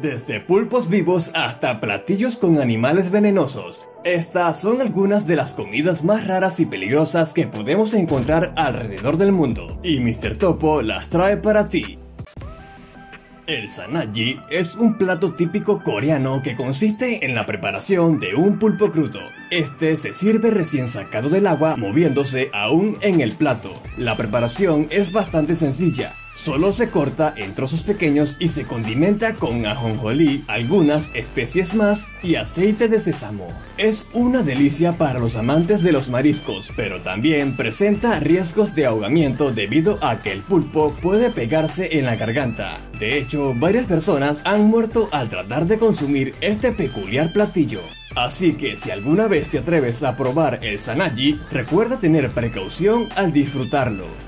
Desde pulpos vivos hasta platillos con animales venenosos. Estas son algunas de las comidas más raras y peligrosas que podemos encontrar alrededor del mundo. Y Mr. Topo las trae para ti. El sanaji es un plato típico coreano que consiste en la preparación de un pulpo crudo. Este se sirve recién sacado del agua moviéndose aún en el plato. La preparación es bastante sencilla. Solo se corta en trozos pequeños y se condimenta con ajonjolí, algunas especies más y aceite de sésamo. Es una delicia para los amantes de los mariscos, pero también presenta riesgos de ahogamiento debido a que el pulpo puede pegarse en la garganta. De hecho, varias personas han muerto al tratar de consumir este peculiar platillo. Así que si alguna vez te atreves a probar el sanaji, recuerda tener precaución al disfrutarlo.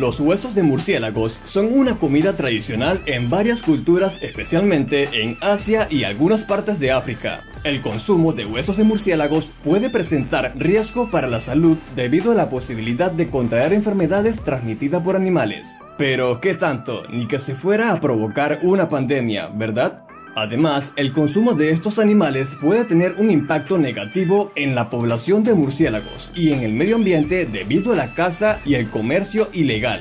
Los huesos de murciélagos son una comida tradicional en varias culturas, especialmente en Asia y algunas partes de África. El consumo de huesos de murciélagos puede presentar riesgo para la salud debido a la posibilidad de contraer enfermedades transmitidas por animales. Pero, ¿qué tanto? Ni que se fuera a provocar una pandemia, ¿verdad? Además, el consumo de estos animales puede tener un impacto negativo en la población de murciélagos y en el medio ambiente debido a la caza y el comercio ilegal.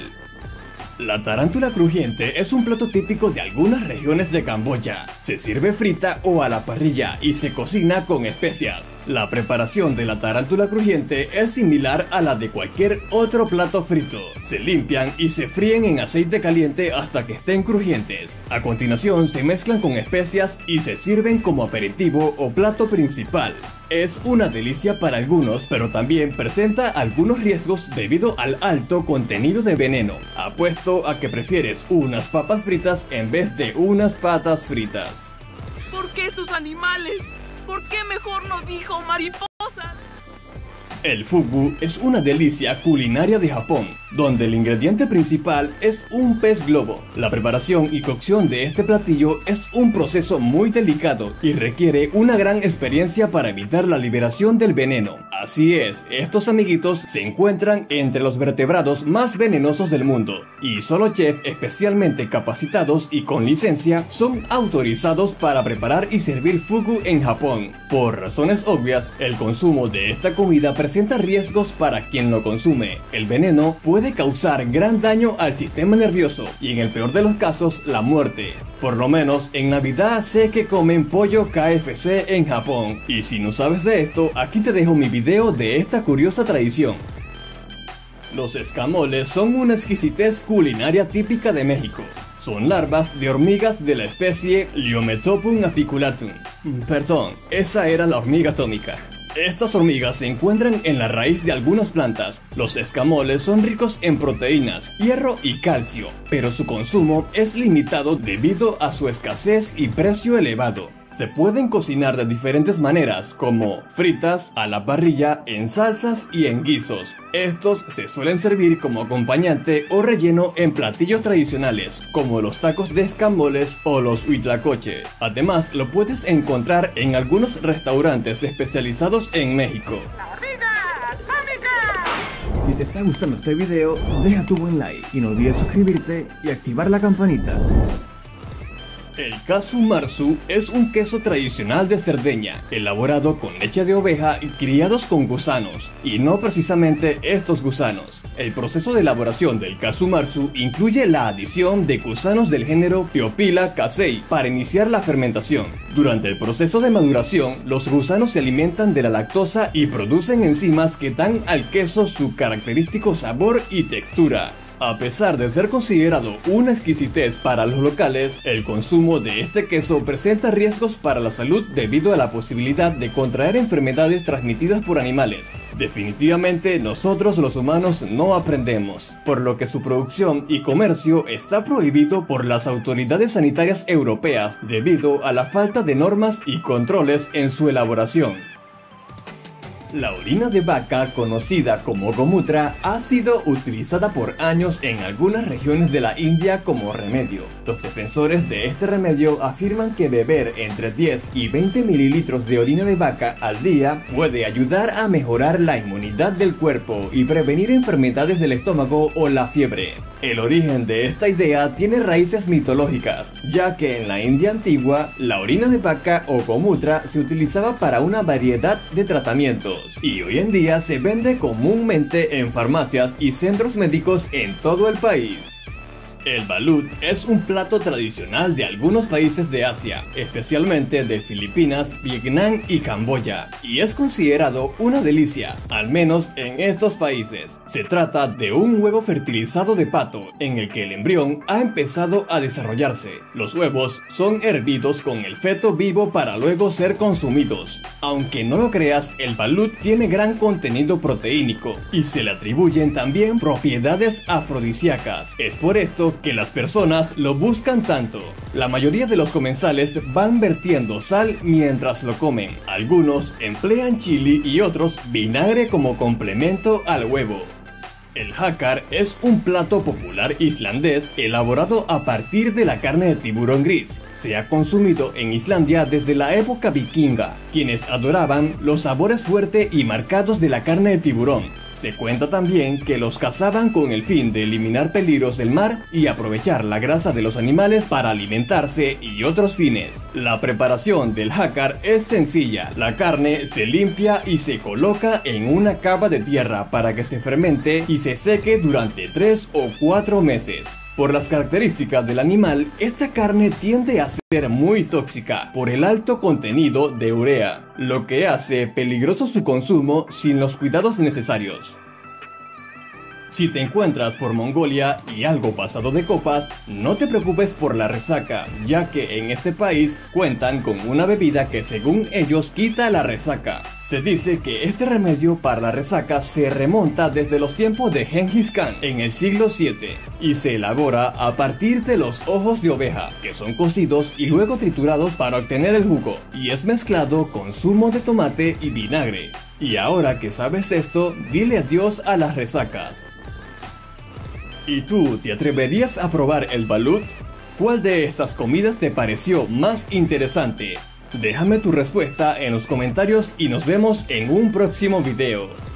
La tarántula crujiente es un plato típico de algunas regiones de Camboya. Se sirve frita o a la parrilla y se cocina con especias. La preparación de la tarántula crujiente es similar a la de cualquier otro plato frito. Se limpian y se fríen en aceite caliente hasta que estén crujientes. A continuación se mezclan con especias y se sirven como aperitivo o plato principal. Es una delicia para algunos, pero también presenta algunos riesgos debido al alto contenido de veneno. Apuesto a que prefieres unas papas fritas en vez de unas patas fritas. ¿Por qué sus animales? ¿Por qué mejor no dijo mariposas? El fugu es una delicia culinaria de Japón, donde el ingrediente principal es un pez globo. La preparación y cocción de este platillo es un proceso muy delicado y requiere una gran experiencia para evitar la liberación del veneno. Así es, estos amiguitos se encuentran entre los vertebrados más venenosos del mundo, y solo chefs especialmente capacitados y con licencia son autorizados para preparar y servir fugu en Japón. Por razones obvias, el consumo de esta comida riesgos para quien lo consume. El veneno puede causar gran daño al sistema nervioso y en el peor de los casos la muerte. Por lo menos en Navidad sé que comen pollo KFC en Japón. Y si no sabes de esto, aquí te dejo mi video de esta curiosa tradición. Los escamoles son una exquisitez culinaria típica de México. Son larvas de hormigas de la especie Liometopum apiculatum. Perdón, esa era la hormiga atómica. Estas hormigas se encuentran en la raíz de algunas plantas. Los escamoles son ricos en proteínas, hierro y calcio, pero su consumo es limitado debido a su escasez y precio elevado. Se pueden cocinar de diferentes maneras, como fritas, a la parrilla, en salsas y en guisos. Estos se suelen servir como acompañante o relleno en platillos tradicionales, como los tacos de escamoles o los huitlacoche. Además, lo puedes encontrar en algunos restaurantes especializados en México. Si te está gustando este video, deja tu buen like y no olvides suscribirte y activar la campanita. El casu marzu es un queso tradicional de Cerdeña, elaborado con leche de oveja y criados con gusanos, y no precisamente estos gusanos. El proceso de elaboración del casu marzu incluye la adición de gusanos del género Piopila casei para iniciar la fermentación. Durante el proceso de maduración, los gusanos se alimentan de la lactosa y producen enzimas que dan al queso su característico sabor y textura. A pesar de ser considerado una exquisitez para los locales, el consumo de este queso presenta riesgos para la salud debido a la posibilidad de contraer enfermedades transmitidas por animales. Definitivamente nosotros los humanos no aprendemos, por lo que su producción y comercio está prohibido por las autoridades sanitarias europeas debido a la falta de normas y controles en su elaboración. La orina de vaca, conocida como gomutra, ha sido utilizada por años en algunas regiones de la India como remedio. Los defensores de este remedio afirman que beber entre 10 y 20 mililitros de orina de vaca al día puede ayudar a mejorar la inmunidad del cuerpo y prevenir enfermedades del estómago o la fiebre. El origen de esta idea tiene raíces mitológicas, ya que en la India antigua, la orina de vaca o gomutra se utilizaba para una variedad de tratamientos, y hoy en día se vende comúnmente en farmacias y centros médicos en todo el país. El balut es un plato tradicional de algunos países de Asia, especialmente de Filipinas, Vietnam y Camboya, y es considerado una delicia, al menos en estos países. Se trata de un huevo fertilizado de pato, en el que el embrión ha empezado a desarrollarse. Los huevos son hervidos con el feto vivo para luego ser consumidos. Aunque no lo creas, el balut tiene gran contenido proteínico, y se le atribuyen también propiedades afrodisíacas. Es por esto que las personas lo buscan tanto. La mayoría de los comensales van vertiendo sal mientras lo comen. Algunos emplean chili y otros vinagre como complemento al huevo. El hakar es un plato popular islandés elaborado a partir de la carne de tiburón gris. Se ha consumido en Islandia desde la época vikinga, quienes adoraban los sabores fuertes y marcados de la carne de tiburón, se cuenta también que los cazaban con el fin de eliminar peligros del mar y aprovechar la grasa de los animales para alimentarse y otros fines. La preparación del jácar es sencilla. La carne se limpia y se coloca en una cava de tierra para que se fermente y se seque durante 3 o 4 meses. Por las características del animal, esta carne tiende a ser muy tóxica por el alto contenido de urea, lo que hace peligroso su consumo sin los cuidados necesarios. Si te encuentras por Mongolia y algo pasado de copas, no te preocupes por la resaca, ya que en este país cuentan con una bebida que según ellos quita la resaca. Se dice que este remedio para la resaca se remonta desde los tiempos de Genghis Khan en el siglo VII y se elabora a partir de los ojos de oveja, que son cocidos y luego triturados para obtener el jugo, y es mezclado con zumo de tomate y vinagre. Y ahora que sabes esto, dile adiós a las resacas. ¿Y tú te atreverías a probar el balut? ¿Cuál de estas comidas te pareció más interesante? Déjame tu respuesta en los comentarios y nos vemos en un próximo video.